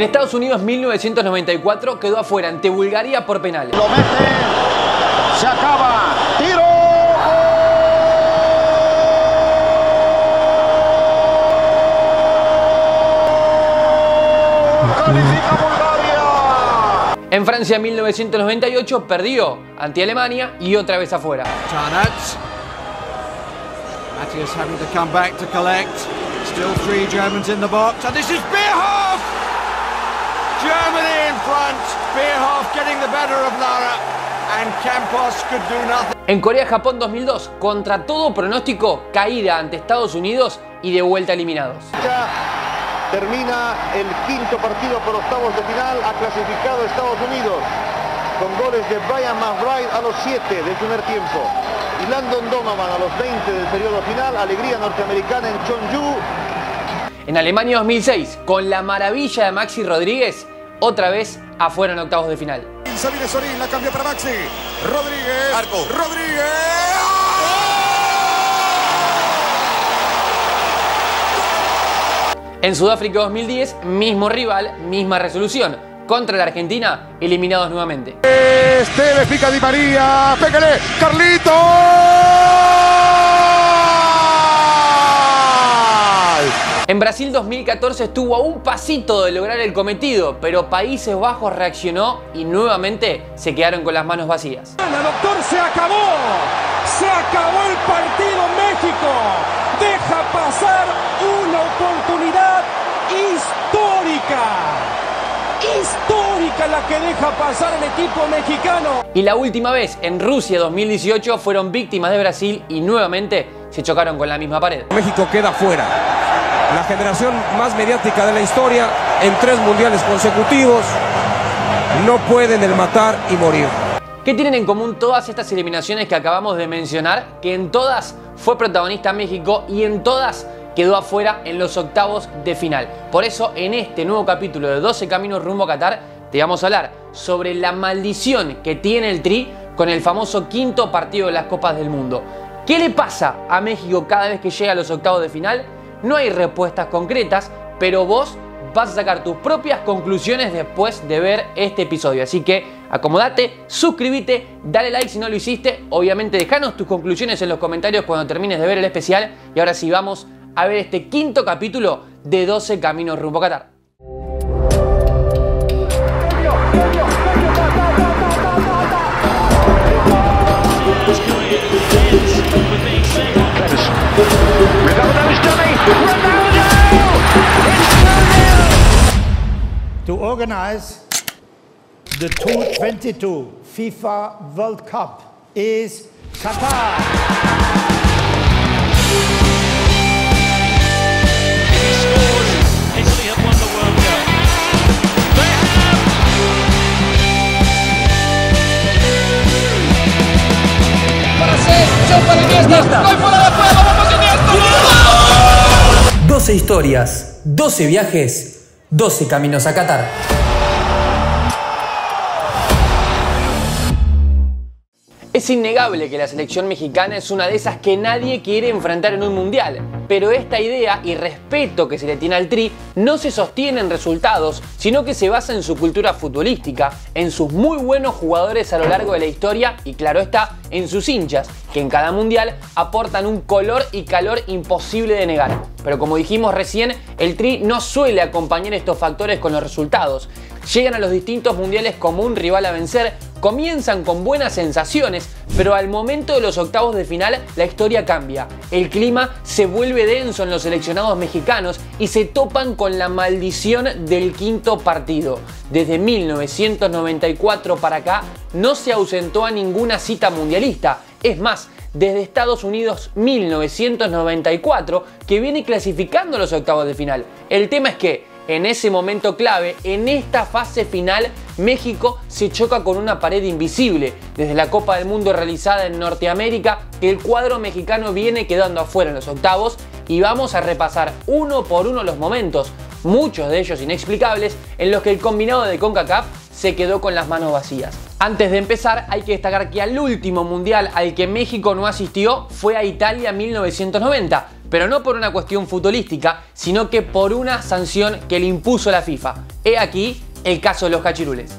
En Estados Unidos 1994 quedó afuera ante Bulgaria por penal. Lo mete. Se acaba. Tiro. Califica Bulgaria. En Francia 1998 perdió ante Alemania y otra vez afuera. Matthias having to come back to collect. Still three Germans in the box. And this is Bierhoff! Germany in front. Bierhoff getting the better of Lara. And Campos could do nothing. En Corea-Japón 2002, contra todo pronóstico, caída ante Estados Unidos y de vuelta eliminados. Ya termina el quinto partido por octavos de final. Ha clasificado Estados Unidos con goles de Brian McBride a los 7 del primer tiempo y Landon Donovan a los 20 del periodo final. Alegría norteamericana en Chonju. En Alemania 2006, con la maravilla de Maxi Rodríguez, otra vez afuera en octavos de final. Se viene Sorín, la cambia para Maxi. Rodríguez. Arco. Rodríguez. En Sudáfrica 2010, mismo rival, misma resolución. Contra la Argentina, eliminados nuevamente. Esteves pica Di María. Pégale. Carlito. En Brasil 2014 estuvo a un pasito de lograr el cometido, pero Países Bajos reaccionó y nuevamente se quedaron con las manos vacías. doctor, se acabó. Se acabó el partido México. Deja pasar una oportunidad histórica. Histórica la que deja pasar el equipo mexicano. Y la última vez, en Rusia 2018, fueron víctimas de Brasil y nuevamente se chocaron con la misma pared. México queda fuera. La generación más mediática de la historia en tres mundiales consecutivos no pueden el matar y morir. ¿Qué tienen en común todas estas eliminaciones que acabamos de mencionar? Que en todas fue protagonista México y en todas quedó afuera en los octavos de final. Por eso en este nuevo capítulo de 12 Caminos rumbo a Qatar te vamos a hablar sobre la maldición que tiene el Tri con el famoso quinto partido de las Copas del Mundo. ¿Qué le pasa a México cada vez que llega a los octavos de final? No hay respuestas concretas, pero vos vas a sacar tus propias conclusiones después de ver este episodio. Así que acomodate, suscríbete, dale like si no lo hiciste. Obviamente dejanos tus conclusiones en los comentarios cuando termines de ver el especial. Y ahora sí vamos a ver este quinto capítulo de 12 Caminos rumbo a Qatar. To organize the 2022 FIFA World Cup is Qatar. Italy have won the World Cup. They 12 historias, 12 viajes, 12 caminos a Qatar. Es innegable que la selección mexicana es una de esas que nadie quiere enfrentar en un mundial, pero esta idea y respeto que se le tiene al Tri no se sostiene en resultados, sino que se basa en su cultura futbolística, en sus muy buenos jugadores a lo largo de la historia y claro está, en sus hinchas, que en cada mundial aportan un color y calor imposible de negar. Pero como dijimos recién, el Tri no suele acompañar estos factores con los resultados. Llegan a los distintos mundiales como un rival a vencer, comienzan con buenas sensaciones, pero al momento de los octavos de final la historia cambia. El clima se vuelve denso en los seleccionados mexicanos y se topan con la maldición del quinto partido. Desde 1994 para acá no se ausentó a ninguna cita mundialista. Es más, desde Estados Unidos 1994 que viene clasificando los octavos de final. El tema es que en ese momento clave, en esta fase final, México se choca con una pared invisible. Desde la Copa del Mundo realizada en Norteamérica, el cuadro mexicano viene quedando afuera en los octavos y vamos a repasar uno por uno los momentos, muchos de ellos inexplicables, en los que el combinado de CONCACAF se quedó con las manos vacías. Antes de empezar, hay que destacar que al último mundial al que México no asistió fue a Italia 1990, pero no por una cuestión futbolística, sino que por una sanción que le impuso la FIFA. He aquí el caso de los cachirules.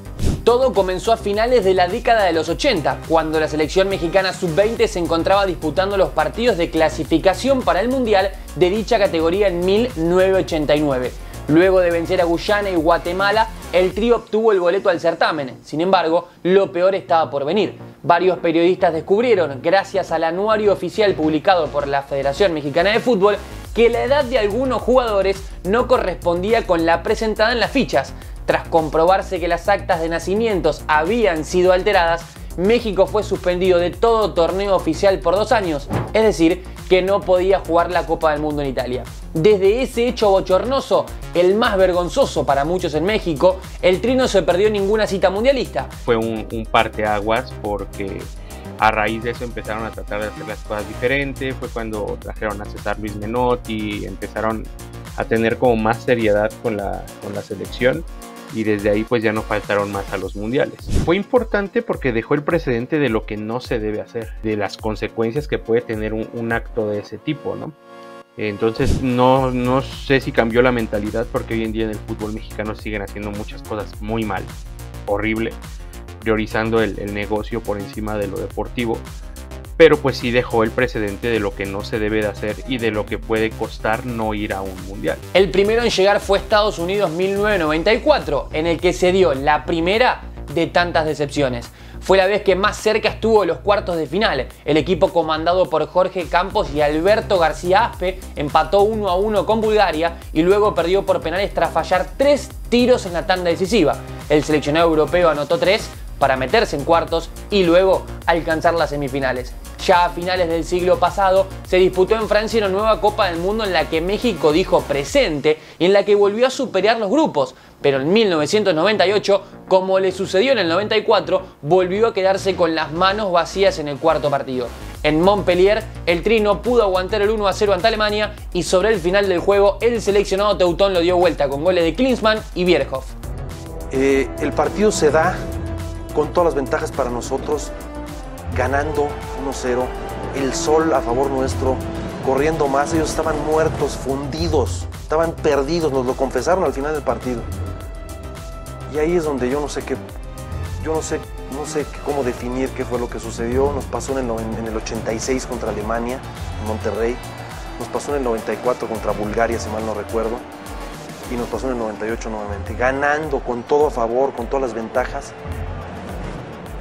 Todo comenzó a finales de la década de los 80, cuando la selección mexicana sub-20 se encontraba disputando los partidos de clasificación para el Mundial de dicha categoría en 1989. Luego de vencer a Guyana y Guatemala, el trío obtuvo el boleto al certamen. Sin embargo, lo peor estaba por venir. Varios periodistas descubrieron, gracias al anuario oficial publicado por la Federación Mexicana de Fútbol, que la edad de algunos jugadores no correspondía con la presentada en las fichas. Tras comprobarse que las actas de nacimientos habían sido alteradas, México fue suspendido de todo torneo oficial por dos años, es decir, que no podía jugar la Copa del Mundo en Italia. Desde ese hecho bochornoso, el más vergonzoso para muchos en México, el Trino se perdió ninguna cita mundialista. Fue un, un parteaguas porque a raíz de eso empezaron a tratar de hacer las cosas diferentes, fue cuando trajeron a César Luis Menotti, empezaron a tener como más seriedad con la, con la selección y desde ahí pues ya no faltaron más a los mundiales. Fue importante porque dejó el precedente de lo que no se debe hacer, de las consecuencias que puede tener un, un acto de ese tipo, ¿no? Entonces no, no sé si cambió la mentalidad porque hoy en día en el fútbol mexicano siguen haciendo muchas cosas muy mal, horrible, priorizando el, el negocio por encima de lo deportivo pero pues sí dejó el precedente de lo que no se debe de hacer y de lo que puede costar no ir a un mundial. El primero en llegar fue Estados Unidos 1994, en el que se dio la primera de tantas decepciones. Fue la vez que más cerca estuvo de los cuartos de final. El equipo comandado por Jorge Campos y Alberto García Aspe empató 1 a 1 con Bulgaria y luego perdió por penales tras fallar tres tiros en la tanda decisiva. El seleccionado europeo anotó tres para meterse en cuartos y luego alcanzar las semifinales. Ya a finales del siglo pasado se disputó en Francia una nueva Copa del Mundo en la que México dijo presente y en la que volvió a superar los grupos, pero en 1998, como le sucedió en el 94, volvió a quedarse con las manos vacías en el cuarto partido. En Montpellier, el Trino pudo aguantar el 1 a 0 ante Alemania y sobre el final del juego, el seleccionado teutón lo dio vuelta con goles de Klinsmann y Bierhoff. Eh, el partido se da con todas las ventajas para nosotros, ganando 1-0, el sol a favor nuestro, corriendo más, ellos estaban muertos, fundidos, estaban perdidos, nos lo confesaron al final del partido. Y ahí es donde yo no sé qué, yo no sé, no sé cómo definir qué fue lo que sucedió. Nos pasó en el, en el 86 contra Alemania, en Monterrey, nos pasó en el 94 contra Bulgaria, si mal no recuerdo, y nos pasó en el 98 nuevamente, ganando con todo a favor, con todas las ventajas.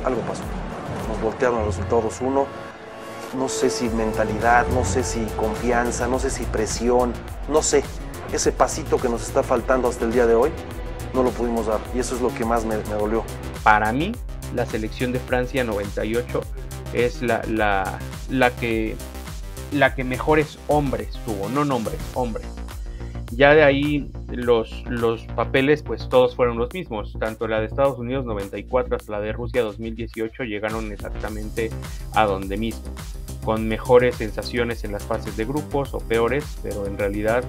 Algo pasó nos voltearon el resultado 2-1. No sé si mentalidad, no sé si confianza, no sé si presión, no sé. Ese pasito que nos está faltando hasta el día de hoy, no lo pudimos dar. Y eso es lo que más me, me dolió. Para mí, la selección de Francia 98 es la, la, la, que, la que mejores hombres tuvo, no nombres, hombres. Ya de ahí los, los papeles pues todos fueron los mismos, tanto la de Estados Unidos 94 hasta la de Rusia 2018 llegaron exactamente a donde mismo, con mejores sensaciones en las fases de grupos o peores, pero en realidad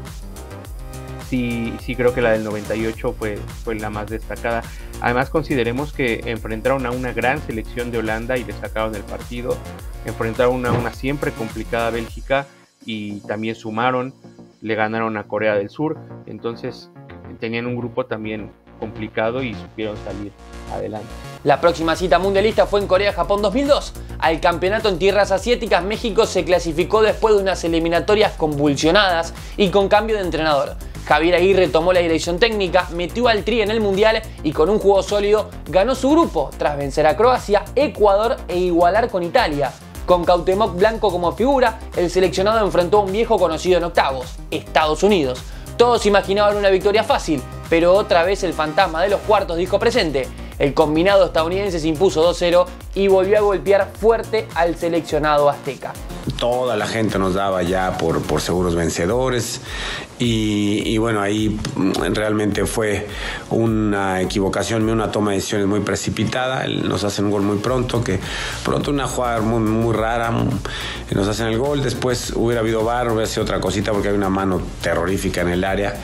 sí, sí creo que la del 98 fue, fue la más destacada. Además consideremos que enfrentaron a una gran selección de Holanda y le sacaron el partido, enfrentaron a una siempre complicada Bélgica y también sumaron le ganaron a Corea del Sur, entonces tenían un grupo también complicado y supieron salir adelante. La próxima cita mundialista fue en Corea-Japón 2002. Al campeonato en tierras asiáticas, México se clasificó después de unas eliminatorias convulsionadas y con cambio de entrenador. Javier Aguirre tomó la dirección técnica, metió al Tri en el Mundial y con un juego sólido ganó su grupo tras vencer a Croacia, Ecuador e igualar con Italia. Con Cautemoc Blanco como figura, el seleccionado enfrentó a un viejo conocido en octavos, Estados Unidos. Todos imaginaban una victoria fácil, pero otra vez el fantasma de los cuartos dijo presente. El combinado estadounidense se impuso 2-0 y volvió a golpear fuerte al seleccionado azteca. Toda la gente nos daba ya por, seguros vencedores y, bueno, ahí realmente fue una equivocación, una toma de decisiones muy precipitada. Nos hacen un gol muy pronto, que pronto una jugada muy, rara, nos hacen el gol. Después hubiera habido bar, hubiera sido otra cosita porque hay una mano terrorífica en el área.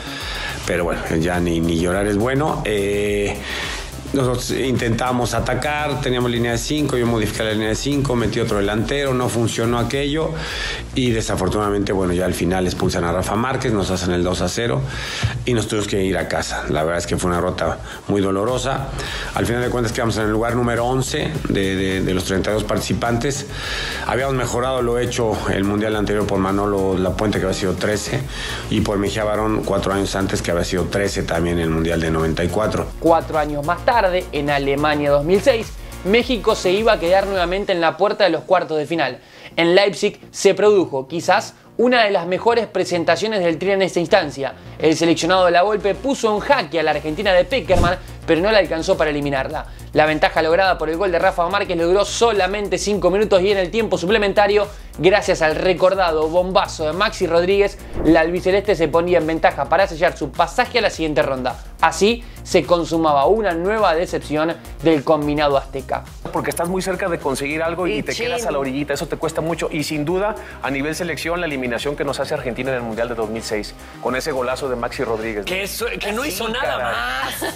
Pero bueno, ya ni, ni llorar es bueno. Eh, nosotros intentamos atacar, teníamos línea de 5, yo modifiqué la línea de 5, metí otro delantero, no funcionó aquello y desafortunadamente, bueno, ya al final expulsan a Rafa Márquez, nos hacen el 2 a 0 y nos tuvimos que ir a casa. La verdad es que fue una rota muy dolorosa. Al final de cuentas quedamos en el lugar número 11 de, de, de los 32 participantes. Habíamos mejorado lo hecho el mundial anterior por Manolo La Puente que había sido 13 y por Mejía Barón cuatro años antes que había sido 13 también en el mundial de 94. Cuatro años más tarde, en Alemania 2006, México se iba a quedar nuevamente en la puerta de los cuartos de final. En Leipzig se produjo quizás una de las mejores presentaciones del Tri en esta instancia. El seleccionado de la Volpe puso en jaque a la Argentina de Peckerman, pero no le alcanzó para eliminarla. La ventaja lograda por el gol de Rafa Márquez le duró solamente 5 minutos y en el tiempo suplementario, gracias al recordado bombazo de Maxi Rodríguez, la albiceleste se ponía en ventaja para sellar su pasaje a la siguiente ronda. Así se consumaba una nueva decepción del combinado azteca. Porque estás muy cerca de conseguir algo y, te quedas a la orillita, eso te cuesta mucho. Y sin duda, a nivel selección, la eliminación que nos hace Argentina en el Mundial de 2006, con ese golazo de Maxi Rodríguez. Que, eso- que no Sí, hizo nada caray. más.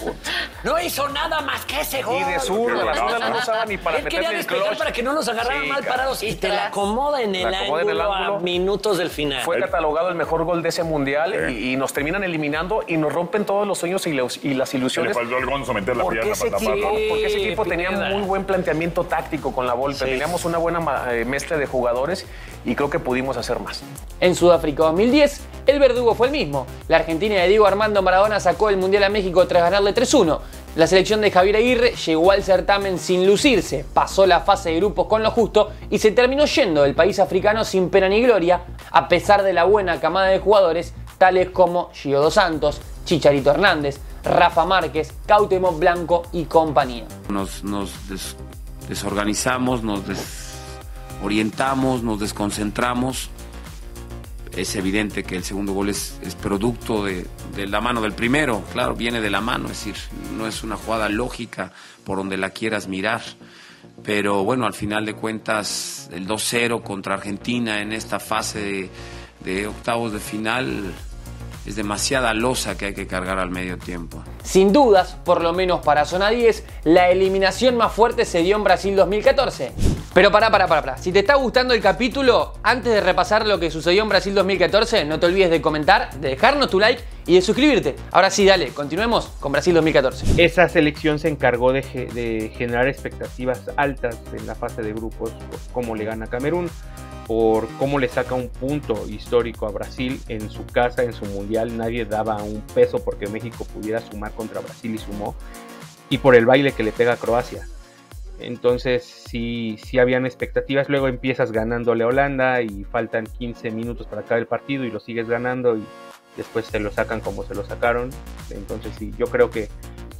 No hizo nada más que ese gol. Y de zurda, la zurda no usaba ni para Él quería el clutch. para que no nos agarraran Sí, mal caray. parados y te la acomoda en el, La acomoda en el ángulo, a minutos del final. Fue catalogado el mejor gol de ese mundial y, y nos terminan eliminando y nos rompen todos los sueños y, los- y las ilusiones. Le faltó el Gonzo meter la porque pierna ese, para taparlo. porque ese equipo tenía muy buen planteamiento táctico con la Volpe. Teníamos una buena eh, mezcla de jugadores y creo que pudimos hacer más. En Sudáfrica 2010, el verdugo fue el mismo. La Argentina de Diego Armando Maradona sacó el Mundial a México tras ganarle 3-1. La selección de Javier Aguirre llegó al certamen sin lucirse, pasó la fase de grupos con lo justo y se terminó yendo del país africano sin pena ni gloria, a pesar de la buena camada de jugadores tales como Gio Dos Santos, Chicharito Hernández, Rafa Márquez, Cuauhtémoc Blanco y compañía. nos, nos des- desorganizamos, nos desorientamos, nos desconcentramos. Es evidente que el segundo gol es, producto de, de la mano del primero, claro, viene de la mano, es decir, no es una jugada lógica por donde la quieras mirar. Pero bueno, al final de cuentas, el 2-0 contra Argentina en esta fase de, de octavos de final es demasiada losa que hay que cargar al medio tiempo. Sin dudas, por lo menos para Zona 10, la eliminación más fuerte se dio en Brasil 2014. Pero pará, pará, pará, pará. Si te está gustando el capítulo, antes de repasar lo que sucedió en Brasil 2014, no te olvides de comentar, de dejarnos tu like y de suscribirte. Ahora sí, dale, continuemos con Brasil 2014. Esa selección se encargó de, de generar expectativas altas en la fase de grupos, por cómo le gana Camerún, por cómo le saca un punto histórico a Brasil en su casa, en su mundial. Nadie daba un peso porque México pudiera sumar contra Brasil y sumó, y por el baile que le pega a Croacia. Entonces sí, sí habían expectativas, luego empiezas ganándole a Holanda y faltan 15 minutos para acabar el partido y lo sigues ganando y después se lo sacan como se lo sacaron. Entonces sí, yo creo que,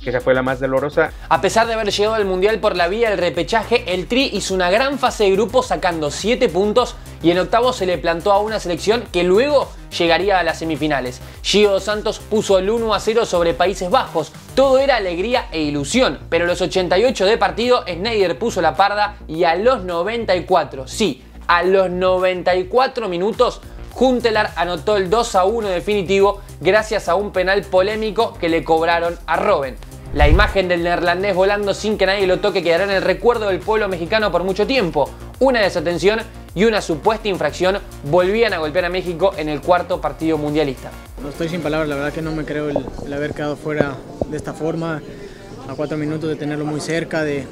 que esa fue la más dolorosa. A pesar de haber llegado al Mundial por la vía del repechaje, el Tri hizo una gran fase de grupo sacando 7 puntos y en octavos se le plantó a una selección que luego llegaría a las semifinales. Gio Santos puso el 1 a 0 sobre Países Bajos. Todo era alegría e ilusión, pero a los 88 de partido Snyder puso la parda y a los 94, sí, a los 94 minutos Juntelar anotó el 2 a 1 definitivo gracias a un penal polémico que le cobraron a Robben. La imagen del neerlandés volando sin que nadie lo toque quedará en el recuerdo del pueblo mexicano por mucho tiempo. Una desatención y una supuesta infracción volvían a golpear a México en el cuarto partido mundialista. Estoy sin palabras, la verdad que no me creo el, haber quedado fuera de esta forma, a cuatro minutos de tenerlo muy cerca, de,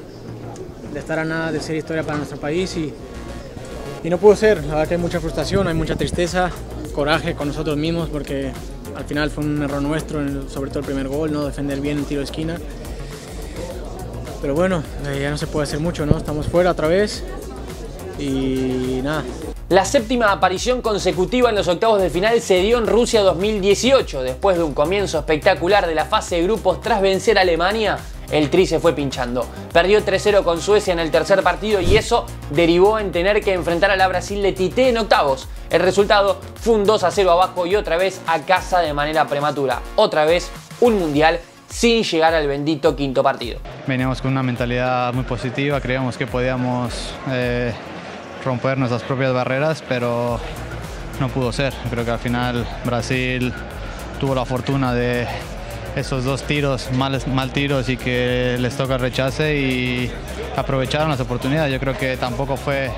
estar a nada de ser historia para nuestro país y no pudo ser. La verdad que hay mucha frustración, hay mucha tristeza, coraje con nosotros mismos porque al final fue un error nuestro, sobre todo el primer gol, no defender bien el tiro de esquina. Pero bueno, eh, ya no se puede hacer mucho, ¿no? Estamos fuera otra vez y nada, La séptima aparición consecutiva en los octavos de final se dio en Rusia 2018. Después de un comienzo espectacular de la fase de grupos tras vencer a Alemania, el Tri se fue pinchando. Perdió 3-0 con Suecia en el tercer partido y eso derivó en tener que enfrentar a la Brasil de Tite en octavos. El resultado fue un 2-0 abajo y otra vez a casa de manera prematura. Otra vez un mundial sin llegar al bendito quinto partido. Veníamos con una mentalidad muy positiva, creíamos que podíamos eh, romper nuestras propias barreras, pero no pudo ser. Creo que al final Brasil tuvo la fortuna de, esos dos tiros, mal, mal tiros y que les toca rechace y aprovecharon las oportunidades. Yo creo que tampoco fue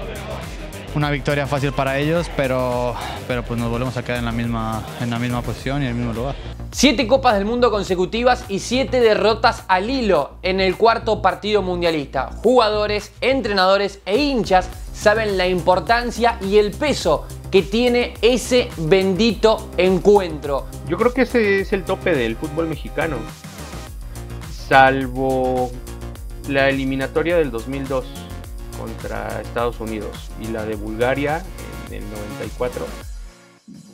una victoria fácil para ellos, pero, pero pues nos volvemos a quedar en la, misma, en la misma posición y en el mismo lugar. Siete Copas del Mundo consecutivas y siete derrotas al hilo en el cuarto partido mundialista. Jugadores, entrenadores e hinchas saben la importancia y el peso que tiene ese bendito encuentro. Yo creo que ese es el tope del fútbol mexicano. Salvo la eliminatoria del 2002 contra Estados Unidos y la de Bulgaria en el 94.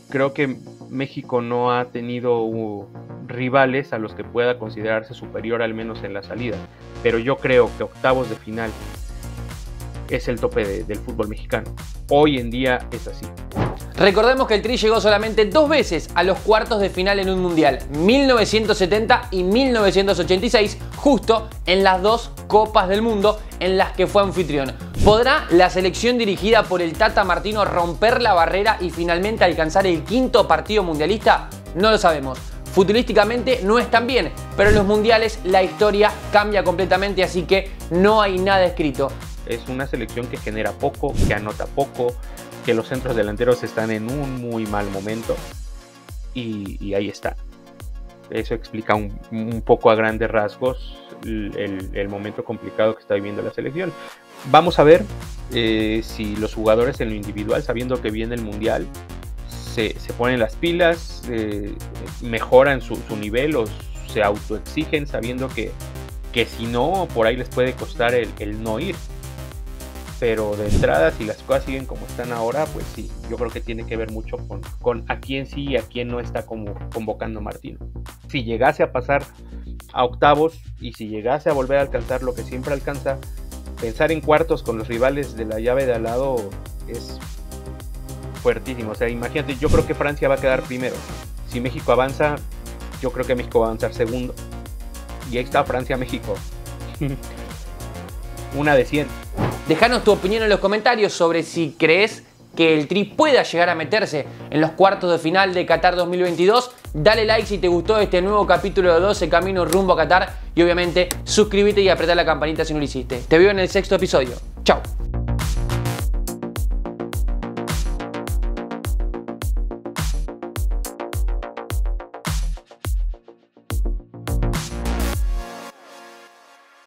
Creo que México no ha tenido uh, rivales a los que pueda considerarse superior al menos en la salida. Pero yo creo que octavos de final es el tope de, del fútbol mexicano. Hoy en día es así. Recordemos que el Tri llegó solamente dos veces a los cuartos de final en un mundial, 1970 y 1986, justo en las dos Copas del Mundo en las que fue anfitrión. ¿Podrá la selección dirigida por el Tata Martino romper la barrera y finalmente alcanzar el quinto partido mundialista? No lo sabemos. Futurísticamente no es tan bien, pero en los mundiales la historia cambia completamente, así que no hay nada escrito. Es una selección que genera poco, que anota poco, que los centros delanteros están en un muy mal momento y, ahí está. Eso explica un, poco a grandes rasgos el, momento complicado que está viviendo la selección. Vamos a ver eh, si los jugadores en lo individual, sabiendo que viene el Mundial, se, ponen las pilas, eh, mejoran su, nivel o se autoexigen sabiendo que, que si no, por ahí les puede costar el no ir pero de entrada, si las cosas siguen como están ahora, pues sí, yo creo que tiene que ver mucho con, con a quién sí y a quién no está como convocando Martino. Si llegase a pasar a octavos y si llegase a volver a alcanzar lo que siempre alcanza, pensar en cuartos con los rivales de la llave de al lado es fuertísimo. O sea, imagínate, yo creo que Francia va a quedar primero. Si México avanza, yo creo que México va a avanzar segundo. Y ahí está Francia-México. Una de 100. Dejanos tu opinión en los comentarios sobre si crees que el Tri pueda llegar a meterse en los cuartos de final de Qatar 2022. Dale like si te gustó este nuevo capítulo de 12 Caminos rumbo a Qatar y obviamente suscríbete y apretá la campanita si no lo hiciste. Te veo en el sexto episodio. Chao.